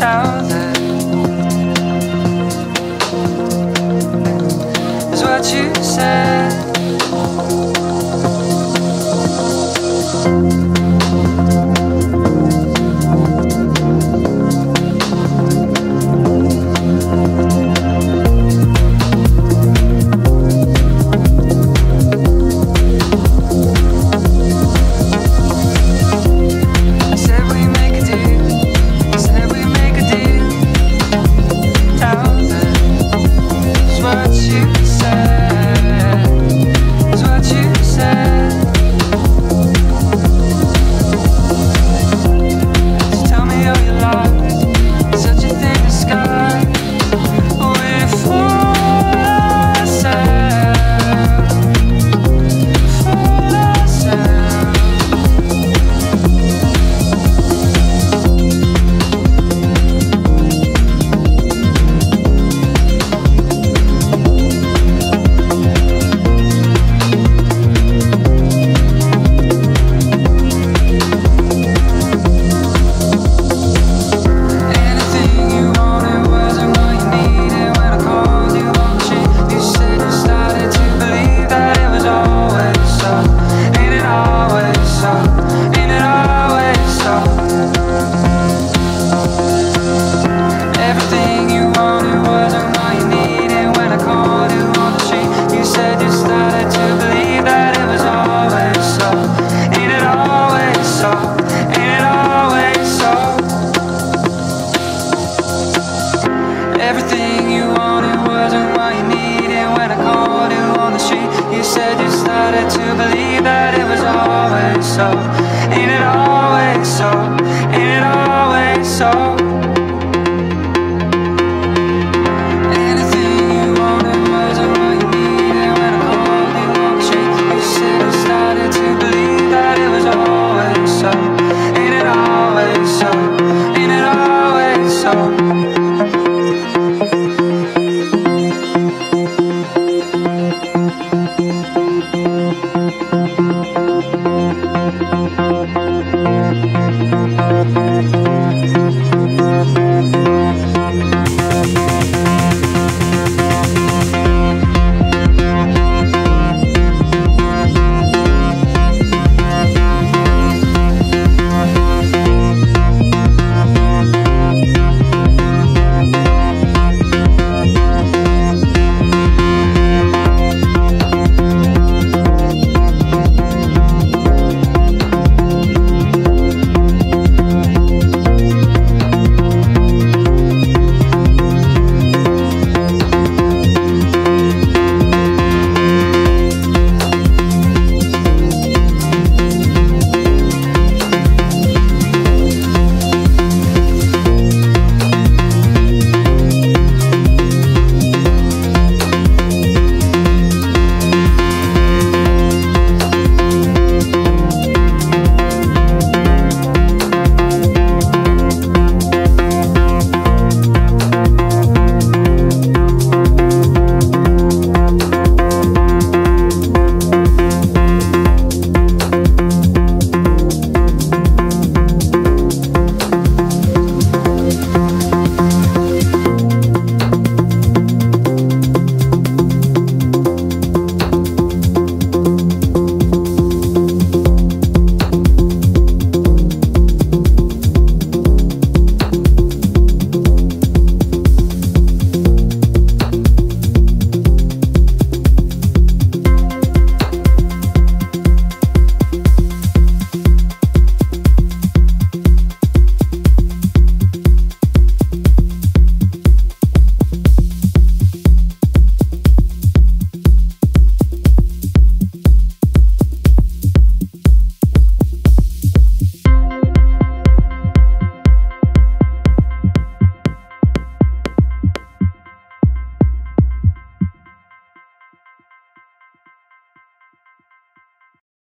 town